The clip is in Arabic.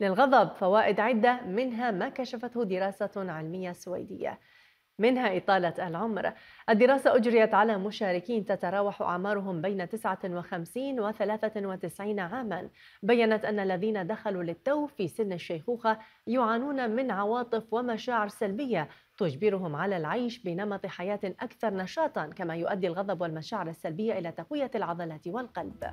للغضب فوائد عدة منها ما كشفته دراسة علمية سويدية. منها إطالة العمر. الدراسة أجريت على مشاركين تتراوح أعمارهم بين 59 و 93 عاما. بيّنت أن الذين دخلوا للتو في سن الشيخوخة يعانون من عواطف ومشاعر سلبية تجبرهم على العيش بنمط حياة أكثر نشاطا كما يؤدي الغضب والمشاعر السلبية إلى تقوية العضلات والقلب.